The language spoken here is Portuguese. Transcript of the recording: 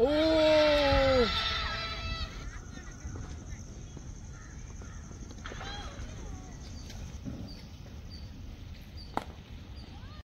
Oh.